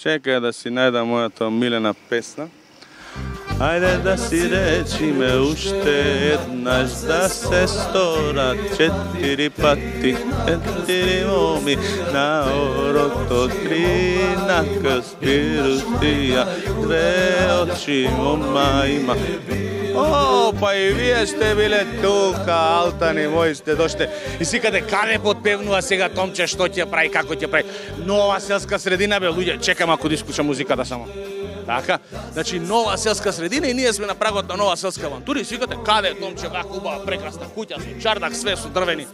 Чекај да си најда мојата милена песна. Ајде да си речи ме уште еднаш да се стора четири пати, четири моми на орото три на каспирустија, две очи мома има. О, па и вие сте биле тука, алтани мои сте доште. И сикате каде подпевнува сега Томче, што ќе прави, како ќе прави. Нова селска средина бе, луѓе, чекам ако дискуча музиката само. Така, значи нова селска средина и ние сме на прагот на нова селска авантура и свикате каде е Томче, вака убава прекрасна куќа со чардак, све со дрвени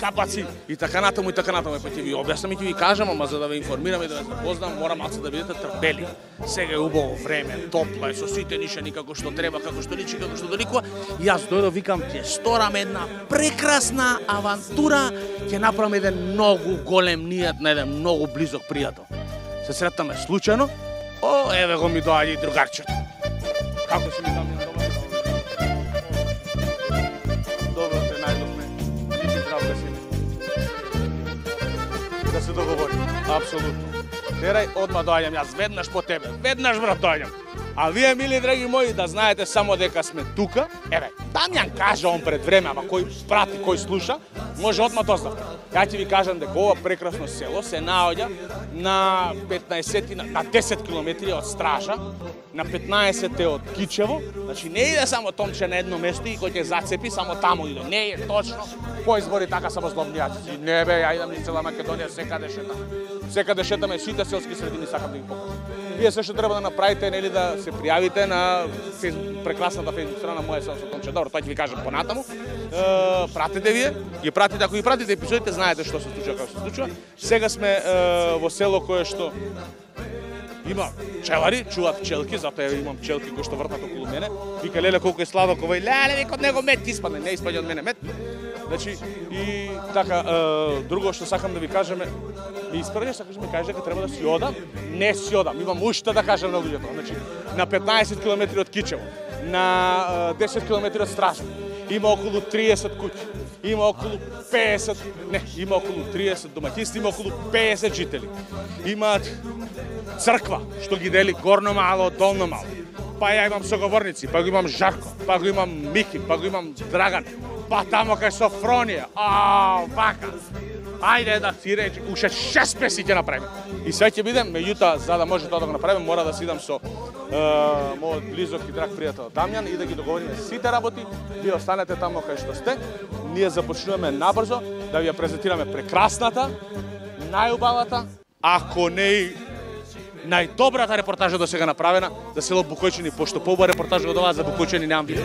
капаци и така натаму и така натаму. Па ќе ви објаснам и ќе ви кажам, ама за да ве информирам и да ве запознам, мора малку да бидете трпели. Сега е убаво време, топло е, со сите нишани како што треба, како што личи, како што доликува. И јас дојдов викам ќе сторам една прекрасна авантура, ќе направам еден многу голем нијат на еден многу близок пријател. Се сретнаме случајно, О, еве го ми доаѓа и другарчето. Како се ми там Апсолутно. Терај, одма доаѓам јас веднаш по тебе. Веднаш брат доаѓам. А вие, мили драги мои, да знаете само дека сме тука. Еве, Дамјан кажа он пред време, ама кој прати, кој слуша, може одма да тоа. Ја ќе ви кажам дека ова прекрасно село се наоѓа на 15 на, на 10 километри од Стража, на 15 од Кичево. Значи не иде само Томче на едно место и кој ќе зацепи само таму иде. Не е точно кој збори така само злобнијаци. Не бе, ја идам ни цела Македонија, секаде шетам. Секаде да шетаме сите селски средини сакам да ги покажам. Вие се што треба да направите нели да се пријавите на Facebook, прекрасната Facebook страна моја село со Томче. Добро, тоа ќе ви кажам понатаму. Е, пратете вие, ги пратите, ако ги пратите епизодите, знаете што се случува, како се случува. Сега сме е, во село кое што има пчелари, чуваат пчелки, затоа имам пчелки кои што вртат околу мене. Вика леле колку е сладок овој, леле вика од него мед испадне, не испаѓа од мене мед. Значи и така е, друго што сакам да ви кажам е ми испрваш сакаш ми кажеш дека треба да си одам, не си одам, имам уште да кажам на луѓето. Значи на 15 км од Кичево, на е, 10 км од Стража, има околу 30 куќи, има околу 50, не, има околу 30 домаќинства, има околу 50 жители. Имаат црква што ги дели горно мало, долно мало. Па ја имам соговорници, па го имам Жарко, па го имам Мики, па го имам Драган, па тамо кај Софронија. А, вака. Ајде да си речи, уште шест песни ќе направиме. И сега ќе бидем, меѓутоа, за да може тоа да го направиме, мора да си идам со е, мојот близок и драг пријател Дамјан и да ги договориме сите работи. Вие останете тамо кај што сте. Ние започнуваме набрзо да ви ја презентираме прекрасната, најубавата, ако не и најдобрата репортажа до сега направена за село Букојчини, пошто поубава репортажа од оваа за Букојчини немам видео.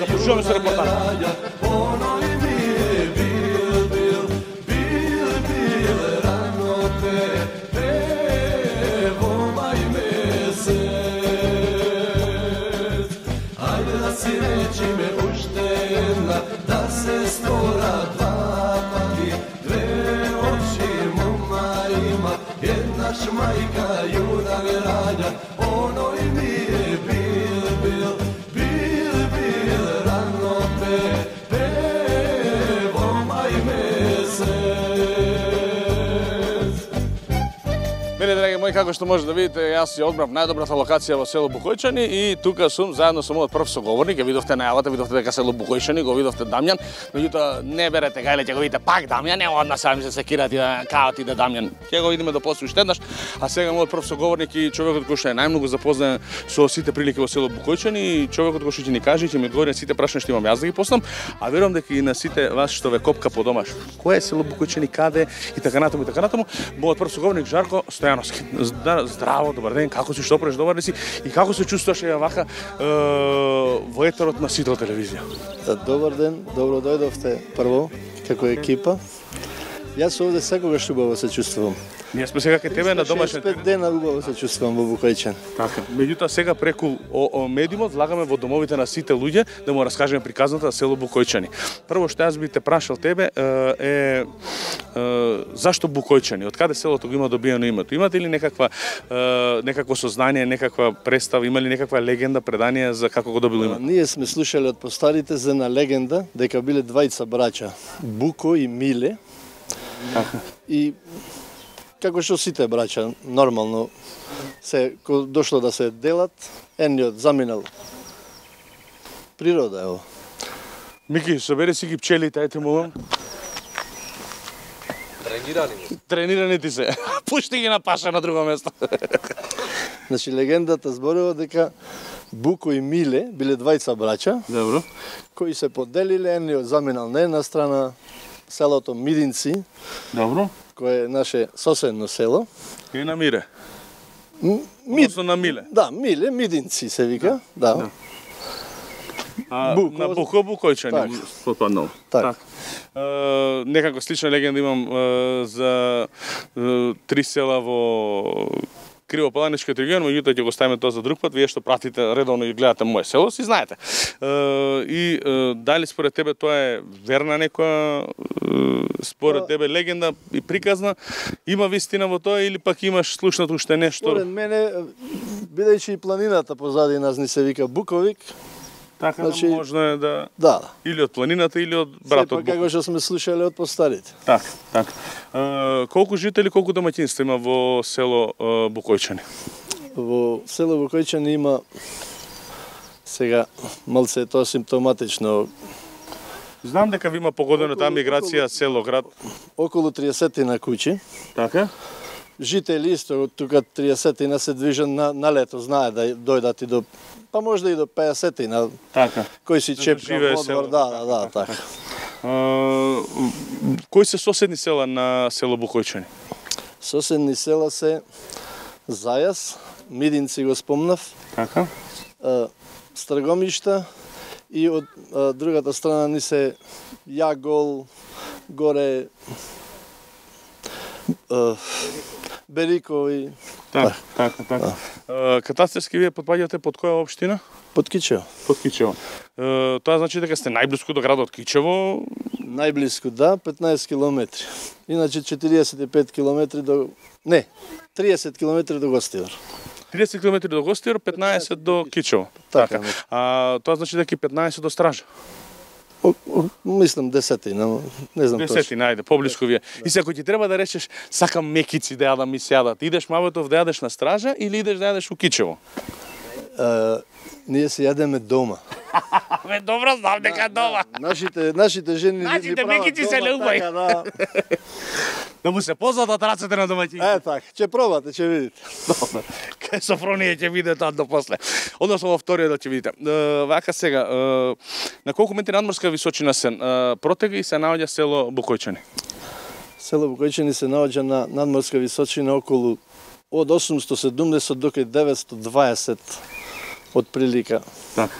Започнуваме со репортажа. no, no. Како што може да видите, јас ја одбрав најдобрата локација во село Букојчани и тука сум заедно со мојот прв соговорник, ја видовте најавата, видовте дека село Букојчани, го видовте Дамјан, меѓутоа не берете гајле, ќе го видите пак Дамјан, не одна сам се секирате да каот и да Дамјан. Ќе го видиме да до после уште еднаш, а сега мојот прв соговорник и човекот кој што е најмногу запознаен со сите прилики во село Букојчани и човекот кој што ќе ни каже ќе ми одговори на сите прашања што имам јас да ги постам, а верувам дека и на сите вас што ве копка по домаш. кое е село Букојчани, каде и така натаму и така натаму, мојот прв соговорник Жарко Стојановски. Да, здраво, добар ден, како си, што правиш, добар ли си и како се чувствуваш ја вака е, во етерот на Сидро телевизија? Добар ден, добро дојдовте прво, како екипа. Јас овде секогаш убаво се чувствувам. Ние сме сега кај тебе на домашен 6-5 дена убаво се чувствувам во Букојчан. Така. Меѓутоа сега преку о, о медиумот влагаме во домовите на сите луѓе да му раскажеме приказната за село Букојчани. Прво што јас би те прашал тебе е, е, е зашто Букојчани? Од каде селото го има добиено името? Имате ли некаква е, некакво сознание, некаква представа, има ли некаква легенда, предание за како го добило името? Ние сме слушале од постарите за една легенда дека биле двајца брача, Буко и Миле. И како што сите браќа, нормално се ко дошло да се делат, едниот заминал. Природа е ово. Мики, собери си ги пчелите, ајте молам. Тренирани. Тренирани ти се. Пушти ги на паша на друго место. Значи легендата зборува дека Буко и Миле биле двајца браќа Добро. кои се поделиле, едниот заминал на една страна селото Мидинци, Добро. Кое е наше соседно село. И на Мире. М- Мид, Односно на Миле. да, Миле, Мидинци се вика, да. Да. А, Буко. На Буко Букојчани Так. потпаднал. Так. Е, некако слична легенда имам за три села во Кривопланичкиот регион, меѓутоа ќе го ставиме тоа за друг пат. Вие што пратите редовно и гледате моје село, си знаете. И дали според тебе тоа е верна некоја според Па- тебе легенда и приказна, има вистина во тоа или пак имаш слушнато уште нешто? Според мене, бидејќи и планината позади нас ни се вика Буковик, Така значи- да можно е да да, или од планината или од сепак братот како што сме слушале од постарите. Така, така. Е, колку жители, колку домаќинства има во село е, Букојчани? Во село Вукојчани има сега малце е тоа симптоматично Знам дека ви има погодено таа Околу- миграција село град. околу 30 на куќи. Така? Жители исто тука 30 на се движат на, на лето, знае да дојдат и до па можда и до 50 на Така. кој си Да чепка живее во село. двор, да, да, да, така. Е, кои се соседни села на село Букојчани? Соседни села се Зајас, Мидинци го спомнав, Така? а, Стргомишта и од а, другата страна ни се Јагол, горе а, Берикови, Така, така, така. Е, Катастерски вие подпаѓате под која општина? под Кичево. Под Кичево. Е, тоа значи дека сте најблиску до градот Кичево. Најблиску, да, 15 километри. Иначе 45 километри до... Не, 30 километри до Гостивар. 30 км до Гостивар, 15 до Кичево. Така, Така. А тоа значи дека и 15 до Стража. О, о, мислам десетина, не знам точно. Десетина, ајде, поблиску вие. И се ако ти треба да речеш, сакам мекици да јадам и сјадат, идеш мавето да јадеш на стража или идеш да јадеш у Кичево? Ние се јадеме дома. Абе, добро знам дека дома. Нашите, нашите жени ни- Нашите ни прават мекици се дома, љубај. Така, да. Да му се познат од рацете на домаќините. Е, така, ќе пробате, ќе видите. Кај Софронија ќе видите тоа до после. Односно во вториот да ќе видите. Е, вака сега, е, на колку метри надморска височина се е, протега и се наоѓа село Букојчани? Село Букојчани се наоѓа на надморска височина околу од 870 до кај 920 од прилика. Така.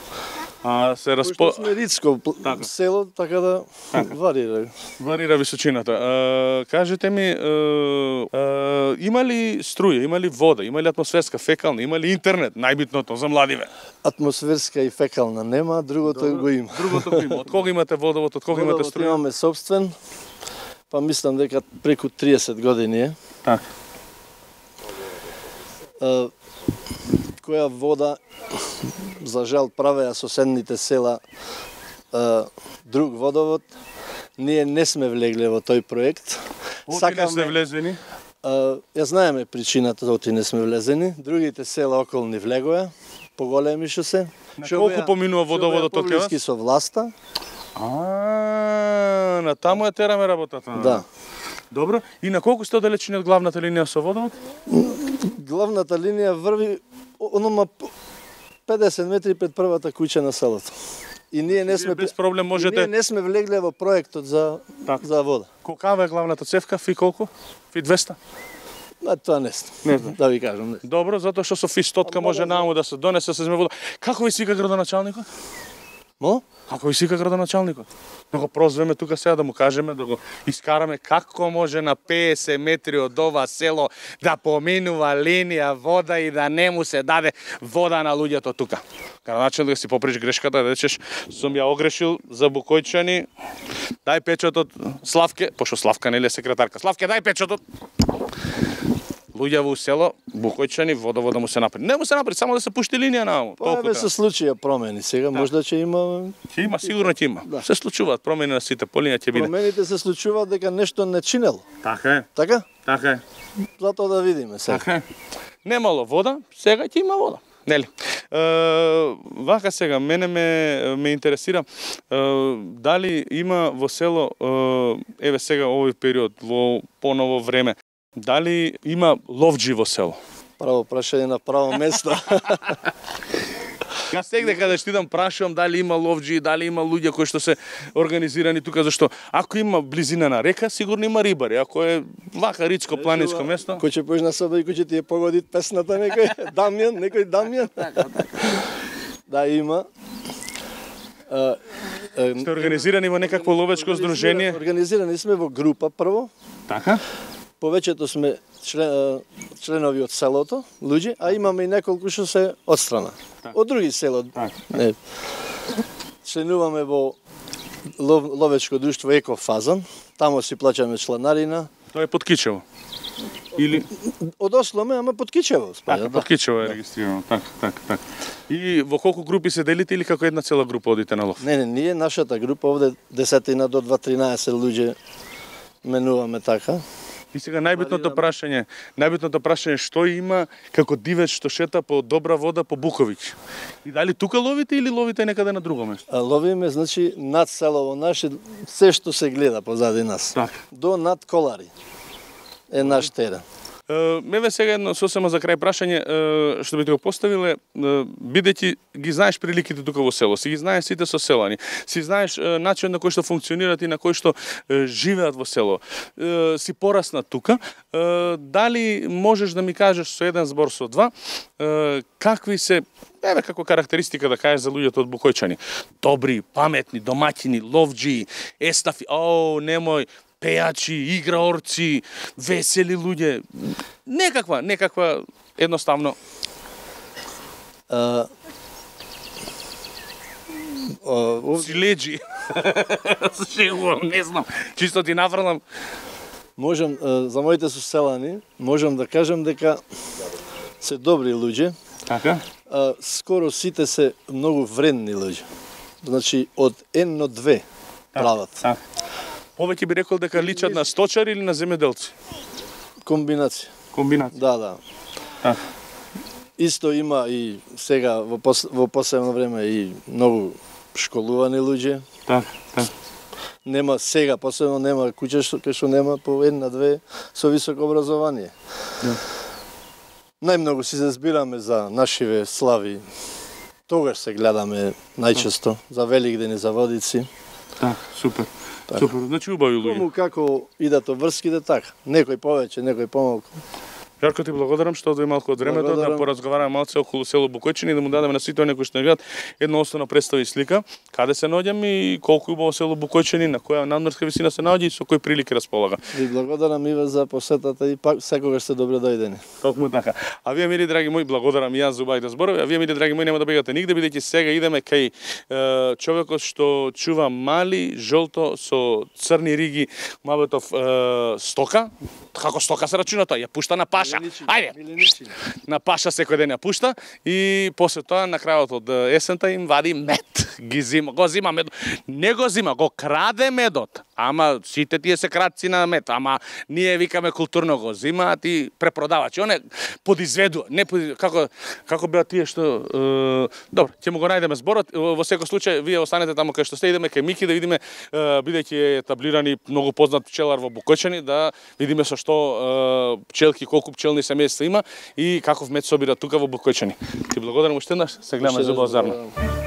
А се Пошто распо... сме ридско пл- Така. село, така да варира. Варира височината. Е, кажете ми, е, е, има ли струја, има ли вода, има ли атмосферска, фекална, има ли интернет, најбитното за младиве? Атмосферска и фекална нема, другото го има. Другото го има. Од кога имате водовод, од кога имате Водовод струја? имаме собствен, па мислам дека преку 30 години е. Така. Која вода за жал правеа соседните села е, друг водовод. Ние не сме влегле во тој проект. Оти не сте влезени? А, ја знаеме причината оти не сме влезени. Другите села околни влегоа, поголеми што се. На Што колку беа- поминува водоводот од вас? со власта. А, на таму ја тераме работата. Да. Добро. И на колку сте оддалечени од главната линија со водовод? Главната линија врви онома 50 метри пред првата куќа на селото. И ние не сме без проблем можете- ние не сме влегле во проектот за Така. за вода. Колкава е главната цевка? Фи колку? Фи 200? А тоа не знам. Не знам. Да ви кажам, не. Добро, затоа што со фи стотка може нааму да се донесе се зме вода. Како ви сика градоначалникот? Но, ако и сика градоначалникот? Да го прозвеме тука сега да му кажеме, да го искараме како може на 50 метри од ова село да поминува линија вода и да не му се даде вода на луѓето тука. Градоначалник да си поприш грешката, да речеш сум ја огрешил за Букојчани. Дај печатот Славке, пошто Славка нели е секретарка. Славке, дај печатот. Луѓе во село, Букојчани, водовода му се направи. Не му се направи, само да се пушти линија на Па еве се случија промени сега, можда ќе има Ќе има, сигурно ќе има. Се случуваат промени на сите полиња ќе биде. промените се случуваат дека нешто не чинело. Така е. Така? Така е. затоа да видиме сега. Така е. Немало вода, сега ќе има вода. Нели? Е, вака сега, мене ме, ме интересира е, дали има во село, е, еве сега овој период, во поново време, дали има ловджи во село? Право прашање на право место. Јас сегде каде што идам прашувам дали има ловджи, дали има луѓе кои што се организирани тука, зашто ако има близина на река, сигурно има рибари. Ако е вака рицко планинско место, Кој ќе појш на соба и кој ќе ти ја погоди песната некој Дамјан, некој Дамјан. да има. А, е, сте организирани во некакво ловечко здружение. Организирани сме во група прво. Така? Повеќето сме член, членови од селото, луѓе, а имаме и неколку што се од страна. Од други. Така. Не. Членуваме во лов, ловечко друштво Еко Фазан. Тамо си плаќаме чланарина. Тоа е под Кичево. Или Од Осломе, ама под Кичево. така, спаѓа, под Кичево е регистрирано. Така, така, така. И во колку групи се делите или како една цела група одите на лов? Не, не, ние нашата група овде десетина до 2-13 луѓе менуваме така. И сега најбитното прашање, најбитното прашање што има како дивеч што шета по добра вода по Буковиќ. И дали тука ловите или ловите некаде на друго место? А ловиме, значи, над селово наше, се што се гледа позади нас. Така. До над Колари е наш терен. Меве сега едно сосема за крај прашање што би ти го поставиле, бидејќи ги знаеш приликите тука во село, си ги знаеш сите соселани, си знаеш начинот на кој што функционираат и на кој што живеат во село, си порасна тука, дали можеш да ми кажеш со еден збор со два, какви се еве како карактеристика да кажеш за луѓето од Букојчани. Добри, паметни, домаќини, ловджи, естафи, о, немој, пејачи, играорци, весели луѓе. Некаква, некаква едноставно А, а, овде силеджи. Шегувам, не знам. Чисто ти наврнам. можам, за моите соселани, можам да кажам дека се добри луѓе, Така? а, скоро сите се многу вредни луѓе. Значи, од едно две прават. Така. Повеќе би рекол дека личат на сточари или на земјоделци? Комбинација. Комбинација. Да, да. Така. Исто има и сега во, пос, во последно време и многу школувани луѓе. Така, така. Нема сега, посебно нема куќе што кај што нема по една две со високо образование. Да. Најмногу се збираме за нашиве слави. Тогаш се гледаме најчесто за Великден и за Водици. Така, супер. Супер, значи убави луѓе. Кому како идат врските така. Некој повеќе, некој помалку. Жарко ти благодарам што одвои малку од времето да поразговараме малце околу село Букојчини и да му дадеме на сите оние кои што не гледат една основна представа и слика каде се наоѓаме и колку убаво село Букојчини, на која надморска висина се наоѓа и со кои прилики располага. Ви благодарам и за посетата и пак секогаш сте добре дојдени. Токму така. А вие мили драги мои, благодарам јас за убавите зборови, а вие мили драги мои нема да бегате нигде бидејќи сега идеме кај е, човекот што чува мали жолто со црни риги мабетов е, стока, како стока се рачуна тоа, ја пушта на паша. Ајде, Миленичи. на паша секој ден ја пушта и после тоа на крајот од есента им вади мед. Ги зима, го зима мед. Не го зима, го краде медот. Ама сите тие се кратци на мед, ама ние викаме културно го зима, а ти препродавачи. Он е подизведува, не поди... како како беа тие што е... добро, ќе му го најдеме зборот. Во секој случај вие останете таму кај што сте, идеме кај Мики да видиме е, бидејќи е етаблирани многу познат пчелар во Букојчани, да видиме со што е, пчелки, колку пчелни семејства има и каков мед собира тука во Букојчани. Ти благодарам уште еднаш, се гледаме Уште зубаво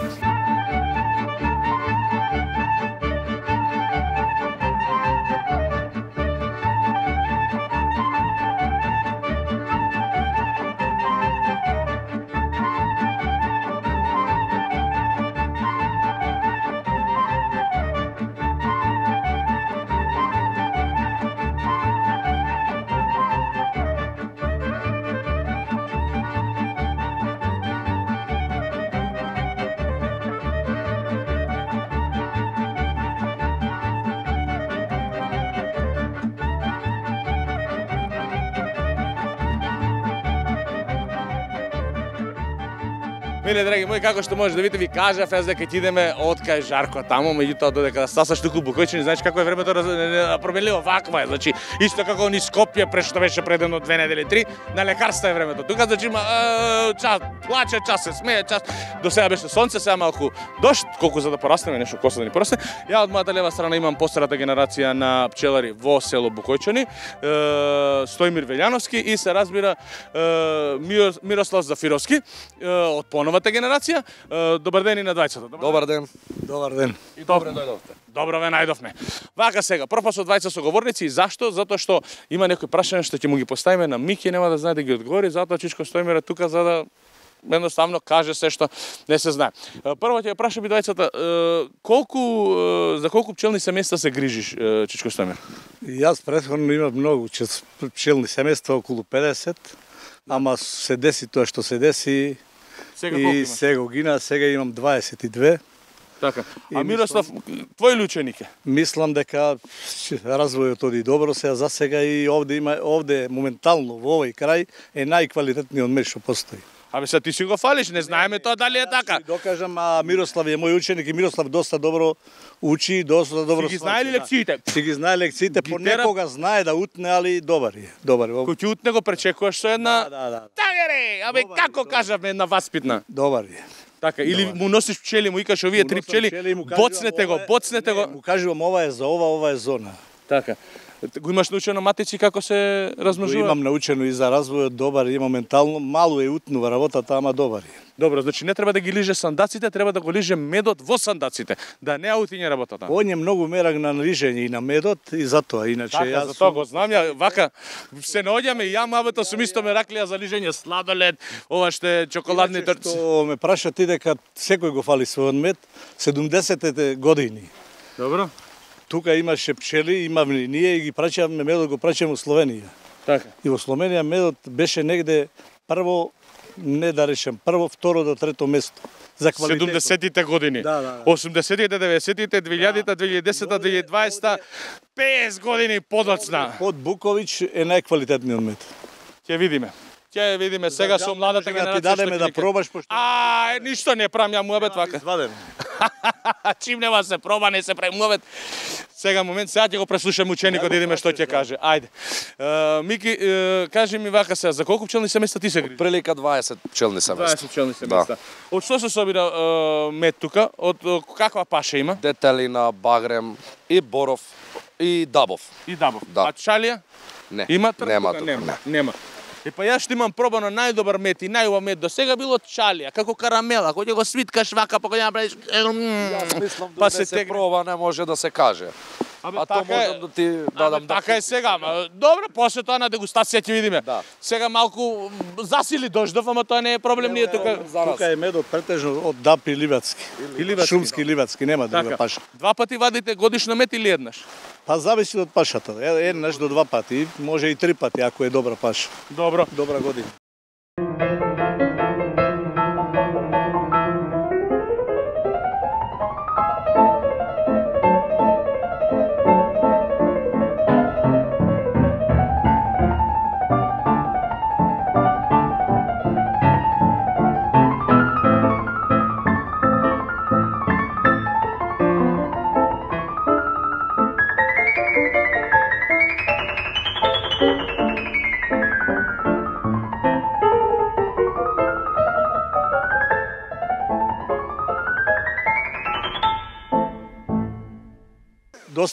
Миле драги мои, како што може да видите, ви кажав јас дека ќе идеме од кај Жарко таму, меѓутоа додека да стасаш туку Букојчини, знаеш како е времето раз... променливо, ваква е, значи исто како ни Скопје пре што беше пред едно две недели три, на лекарства е времето. Тука значи има час, плаче, час се смее, час. До сега беше сонце, сега малку дошт, колку за да пораснеме нешто коса да ни порасне. Ја од мојата лева страна имам постарата генерација на пчелари во село Букојчани, Стојмир Велјановски и се разбира Мирослав Зафировски од Понова поновата генерација. Добар ден и на двајцата. Добар ден. Добар ден. И добро дојдовте. Добро ве најдовме. Вака сега, прв пат со двајца соговорници и зашто? Затоа што има некои прашања што ќе му ги поставиме на Мики, нема да знае да ги одговори, затоа Чичко Стојмир е тука за да едноставно каже се што не се знае. Е, Прво ќе ја прашам и двајцата, колку за колку пчелни семејства се грижиш, Чичко Стојмир? Јас претходно имав многу че пчелни семејства, околу 50, ама се деси тоа што се деси Сега колку и има? сега гина, сега имам 22. Така. А Мирослав, твој ученик е? Мислам дека развојот оди добро сега за сега и овде има овде моментално во овој крај е најквалитетниот мед што постои. Абе сега ти си го фалиш, не знаеме тоа дали е така. И докажам, а Мирослав е мој ученик и Мирослав доста добро учи, доста добро Си ги знаели сваќа, да. лекциите? Си ги знае лекциите, Ги понекога знае да утне, али добар е. Добар е. Кој ти утне го пречекуваш со една... Да, да, да. Тагере, абе Добар, како добар. кажавме една васпитна. Добар е. Така, или Добар. му носиш пчели, му викаш овие три пчели, пчели кажувам, боцнете го, боцнете не, го. Му кажувам ова е за ова, ова е за она. Така. Го имаш научено матици како се Го размножува? имам научено и за развојот добар и моментално мало е утнува работата, ама добар е. Добро, значи не треба да ги лиже сандаците, треба да го лиже медот во сандаците, да не аутиње работата. Он е многу мерак на лижење и на медот и затоа, иначе Така, јас за тоа го знам ја, вака се наоѓаме и ја мабето сум исто мераклија за лижење сладолед, ова што чоколадни Иначе торци. Што ме праша ти дека секој го фали својот мед, 70-те години. Добро. Тука имаше пчели, имавме и ние и ги праќавме медот, го праќаме во Словенија. Така. И во Словенија медот беше негде прво, не да речем, прво, второ до трето место. За квалитет. 70-тите години. Да, да, да. 80-тите, 90-тите, 2000-та, 2010-та, 2020-та, 50 години подоцна. Под Буковиќ е најквалитетниот мед. Ќе видиме. Ќе видиме сега со младата генерација. да ти дадеме да пробаш пошто А, ништо не правам ја муабет вака. изваден. Чим нема се проба, не се прави муабет. Сега момент, сега ќе го преслушаме ученикот да видиме што ќе каже. Ајде. Мики, кажи ми вака сега, за колку пчелни семејства ти се грижиш? Прилика 20 пчелни семејства. 20 пчелни семејства. Од што се собира мед тука? Од каква паша има? Детелина, багрем и боров и дабов. И дабов. Да. А чалија? Не, Има нема тука? Нема. не. Нема. И па јас што имам пробано најдобар мед и најубав мед до сега било чалија, како карамела, кој ќе го свиткаш вака, па кој ја направиш... Јас мислам па се се тегне. проба не може да се каже. Абе, А тоа можам да ти дадам Абе, да така е сега, ама добро, после тоа на дегустација ќе видиме. Да. Сега малку засили дождов, ама тоа не е проблем, ние тука. Тука е медот претежно од дап и ливацки. И ливацки, Шумски ливацки, нема друга Така. паша. Два пати вадите годишно мед или еднаш? Па зависи од пашата. Е- Еднаш до два пати, може и три пати ако е добра паша. Добро. Добра година.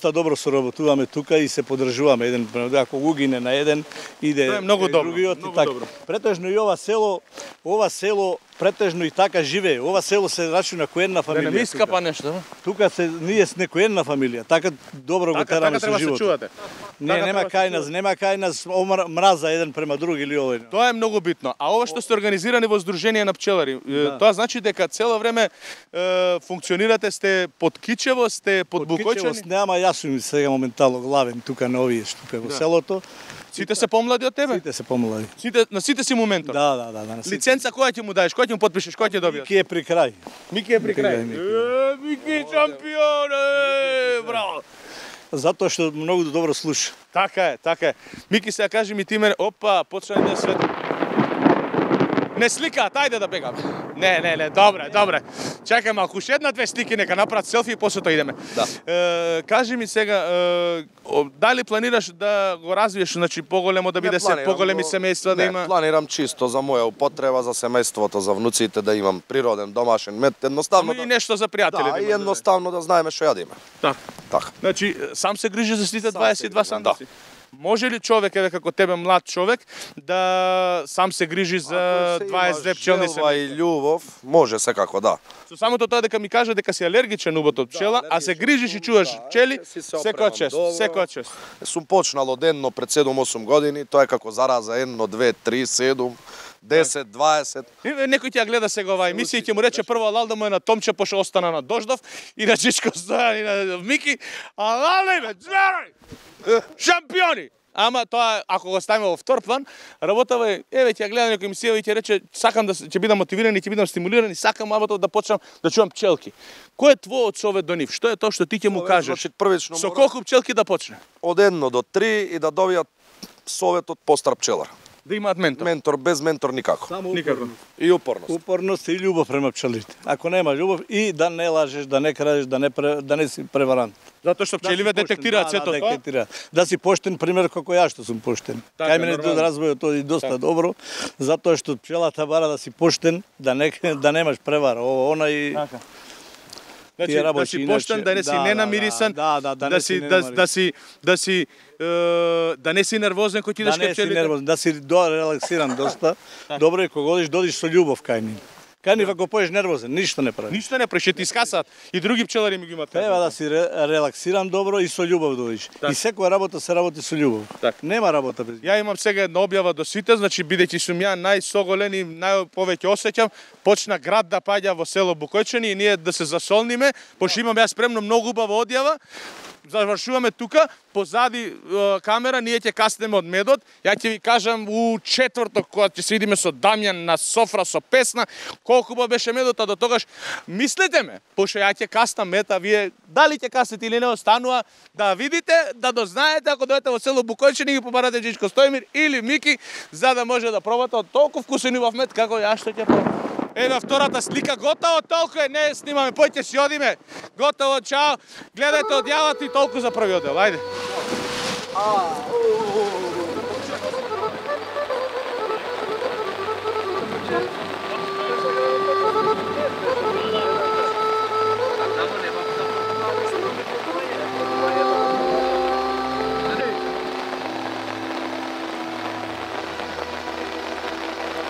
Доста добро соработуваме тука и се подржуваме еден. Ако угине на еден, иде Тоа е многу добро, другиот многу и така. добро. Претежно и ова село, ова село претежно и така живее. Ова село се рачуна кој една Да не фамилија. ми тука. искапа нешто. Тука се ние сме кој една фамилија. Така добро го Така, тераме така со треба се животот. чувате. Не, Така нема кај нас, нема кај нас омр- мраза еден према друг или овој. Тоа е многу битно. А ова што сте организирани во Сдружение на пчелари, Да. тоа значи дека цело време е, функционирате, сте под Кичево, сте под, Од Кичево Букојчани. нема јас сум сега моментално главен тука на овие што во Да. селото. Сите се помлади од тебе? Сите се помлади. Сите, на сите си моментот. Да, да, да, да. на сите. Лиценца која ќе му даеш, која ќе му подпишеш, која ќе добиеш? Ки е при крај. Мики е при крај. Мики, Мики. Е, Мики шампион, е, браво. Затоа што многу добро слуша. Така е, така е. Мики сега кажи ми ти мене, опа, почна да свет. Не сликаат, ајде да бегаме. Не, не, не, добре, добре. Чекај малку, уште една-две слики, нека направат селфи и после тоа идеме. Да. Е, кажи ми сега, е, дали планираш да го развиеш, значи поголемо да биде се поголеми семејства да не, има? планирам чисто за моја употреба, за семејството, за внуците да имам природен домашен мед, едноставно Ама и да, нешто за пријатели да, да и имаш, едноставно да знаеме што јадиме. Така. Така. Значи, сам се грижи за сите Сам се 22 грижам, сандаци? Може ли човек, еве како тебе, млад човек, да сам се грижи за Ако се 22 има пчелни семејства? и љубов, може секако да. Со самото тоа дека ми кажа дека си алергичен убот од пчела, а се грижиш и сум, чуваш да, пчели секоја чест, секоја чест. Сум почнал од едно пред 7-8 години, тоа е како зараза 1, 2, 3, 7, 10, 20. И Некој ќе ја гледа сега оваа емисија и ќе му рече прво Лал да му е на Томче пошто остана на Дождов и на Чичко Стојан и на Мики, а Лале бе! Шампиони! Ама тоа ако го ставиме во втор план, работава е, еве ќе ја гледа некој емисија и ќе рече сакам да ќе бидам мотивиран и ќе бидам стимулиран и сакам работа да почнам да чувам пчелки. Кој е твојот совет до нив? Што е тоа што ти ќе му кажеш? значи, првично Со колку пчелки да почне? Од 1 до 3 и да добијат совет од постар пчелар. Да имаат ментор. Ментор без ментор никако. Само Никако. И упорност. Упорност и љубов према пчелите. Ако нема љубов и да не лажеш, да не крадеш, да не пре, да не си преварант. Затоа што Да пчеливе поштен, детектираат да, сето да, тоа. детектираат. Да си поштен, пример како ја што сум поштен. Така, Кај мене нормално. развојот тоа и доста добро, затоа што пчелата бара да си поштен, да не да немаш превара, ово она и Така. Значи, Тие да си иначе. поштен, да не си Да, да, ненамирисан, да, да, да да не си да, да си да си да не си нервозен кога ти идеш да не си нервозен, да си до релаксиран доста. Добро е кога одиш, додиш со љубов кај нив. Кај нив ако поеш нервозен, ништо не прави. Ништо не преше ти скасаат и други пчелари ми го имаат. Треба да си ре, релаксиран добро и со љубов додиш. Така. И секоја работа се работи со љубов. Така. Нема работа без. Ја имам сега една објава до сите, значи бидејќи сум ја најсоголен и најповеќе осеќам, почна град да паѓа во село Букојчани и ние да се засолниме, пошто имам ја спремно многу убава одјава. Завршуваме тука, позади е, камера, ние ќе каснеме од медот. Ја ќе ви кажам у четврток кога ќе се видиме со Дамјан на софра со песна, колку ба беше медот, а до тогаш мислете ме, пошто ја ќе каснам мета, вие дали ќе каснете или не останува да видите, да дознаете ако дојдете во село Букојчини ни ги побарате Джичко Стојмир или Мики за да може да пробате од толку вкусен убав мед како ја што ќе пробам. Еве втората слика, готово, толку е, не снимаме, појте си одиме. Готово, чао. Гледајте одјавата и толку за првиот дел, ајде.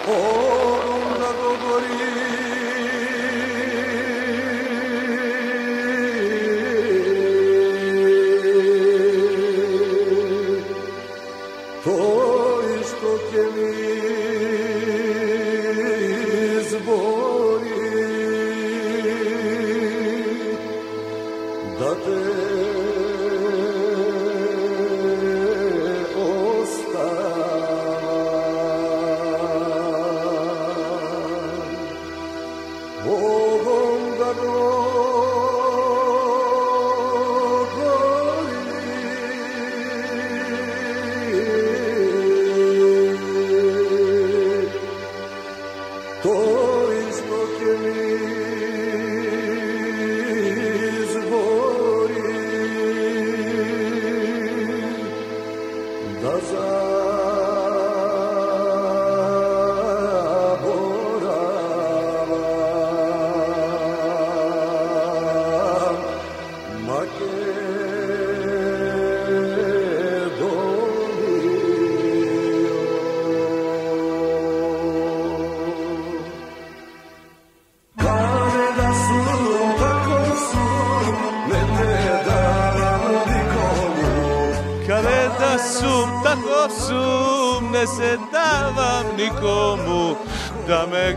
Oh, oh, oh.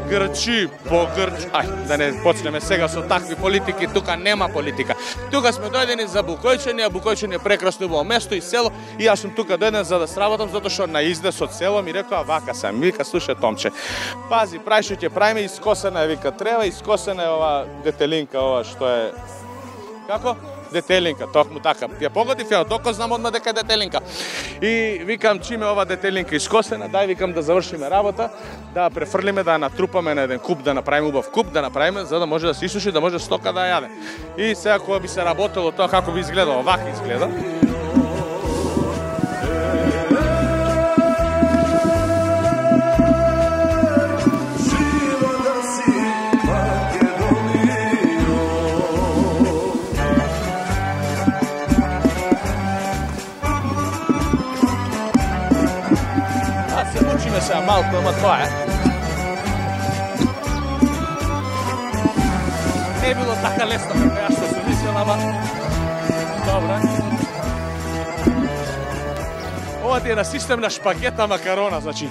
Грчи, погрч. Ај, да не почнеме сега со такви политики, тука нема политика. Тука сме дојдени за Букојчани, а Букојчани е прекрасно во место и село и јас сум тука дојден за да сработам затоа што на изнес од село ми рекоа вака сам, вика слушај Томче. Пази, прај што ќе правиме, искосена е вика треба, искосена е ова детелинка ова што е Како? Детелинка, токму така. Ја погодив ја, доко знам одма дека е детелинка. И викам чиме ова детелинка искосена, дај викам да завршиме работа, да префрлиме, да натрупаме на еден куп, да направиме убав куп, да направиме за да може да се исуши, да може стока да јаде. И сега кога би се работело тоа како би изгледало, вака изгледа. Сега малку, ама тоа е. Не било така лесно како ја што се мислел, ама добро. Ова ти е на систем на шпагета макарона, значи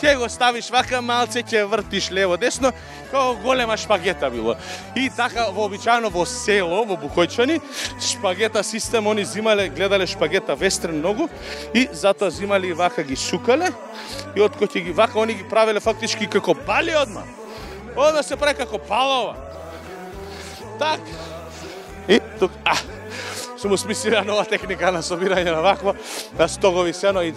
ќе го ставиш вака малце, ќе вртиш лево десно, како голема шпагета било. И така вообичаено во село, во Букојчани, шпагета систем они зимале, гледале шпагета вестрен многу и затоа зимали и вака ги сукале и од кој ги вака они ги правеле фактички како бали одма. Одма се прави како палова. Так. И тук, а, сум усмислила нова техника на собирање на вакво, на стогови сено и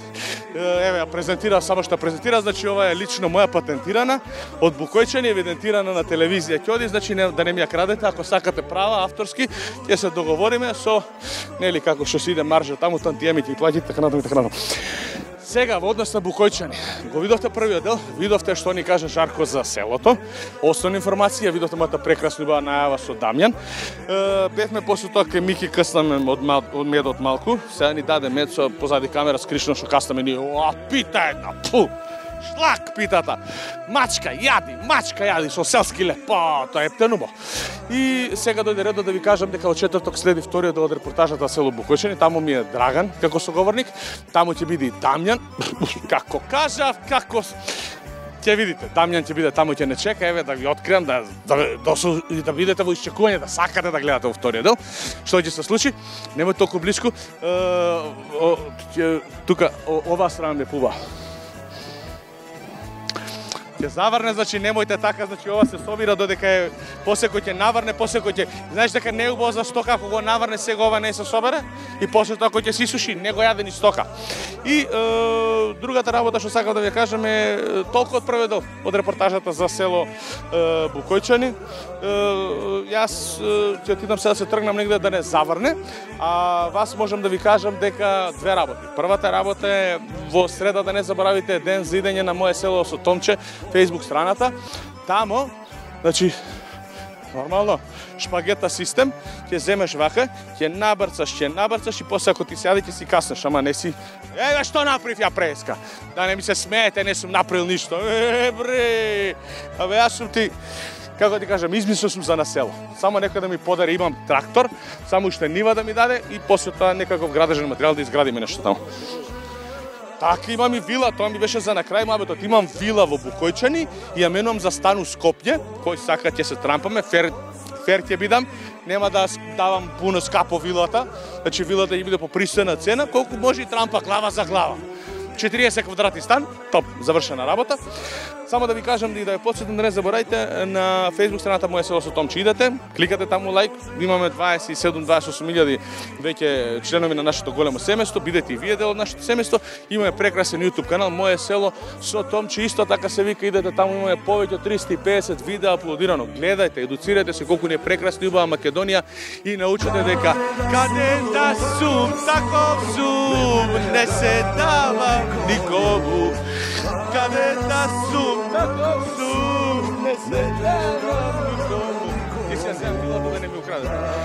еве ја презентира само што презентира, значи ова е лично моја патентирана од Букојчани евидентирана на телевизија Ќоди, оди, значи не, да не ми ја крадете, ако сакате права авторски, ќе се договориме со нели како што си иде маржа таму тантиемите и плаќите така натаму така натаму. Сега во однос на Букојчани. Го видовте првиот дел, видовте што ни каже Жарко за селото. Основна информација, видовте мојата прекрасна убава најава со Дамјан. Е, бевме после тоа кај Мики каснаме од, мал, од медот малку. Сега ни даде мед со позади камера скришно што каснаме ние, О, питај на пу! Шлак питата. Мачка јади, мачка јади со селски леп. Па, тоа е птенубо. И сега дојде редот да ви кажам дека од четврток следи вториот од репортажата село Букочени, таму ми е Драган како соговорник, таму ќе биде и Дамјан. како кажав, како ќе видите, Дамјан ќе биде таму ќе не чека, еве да ви откриам да да да, да, да бидете во исчекување, да сакате да гледате во вториот дел. Што ќе се случи? Немој толку блиску. Е, о, ќе- тука о, оваа страна ми пуба ќе заврне, значи немојте така, значи ова се собира додека е после кој ќе наврне, после кој ќе знаеш дека не е убаво за стока ако го наврне сега ова не се собере и после тоа кој ќе се исуши не го јаде ни стока. И е, другата работа што сакам да ви кажам е толку од првиот дел од репортажата за село е, Букојчани. Е, јас е, ќе отидам сега да се тргнам негде да не заврне, а вас можам да ви кажам дека две работи. Првата работа е во среда да не заборавите ден за идење на мое село со Томче, Facebook страната. Тамо, значи, нормално, шпагета систем, ќе земеш вака, ќе набрцаш, ќе набрцаш и после ако ти се ќе си каснеш, ама не си Еве што направив ја преска. Да не ми се смеете, не сум направил ништо. Е, бре. Абе јас сум ти како ти кажам, измислил сум за насело. Само некој да ми подари, имам трактор, само уште нива да ми даде и после тоа некаков градежен материјал да изградиме нешто таму. Така имам и вила, тоа ми беше за на крај мабетот. Имам вила во Букојчани и ја менувам за стан у Скопје, кој сака ќе се трампаме, фер фер ќе бидам, нема да давам пуно скапо вилата, значи вилата ќе биде по пристојна цена, колку може и трампа глава за глава. 40 квадрати стан, топ, завршена работа. Само да ви кажам и да ја подсетам да не заборавајте на Facebook страната моја село со Томче идете, кликате таму лайк, имаме 27-28 илјади веќе членови на нашето големо семејство, бидете и вие дел од нашето семејство, имаме прекрасен YouTube канал Моје село со Томче исто така се вика идете таму имаме повеќе од 350 видеа аплодирано. Гледајте, едуцирате се колку ни е прекрасна и убава Македонија и научете дека каде да сум, таков сум, не се дава никому. cadeta su, su, ne se domu. Ti bilo, da ne mi ukradete.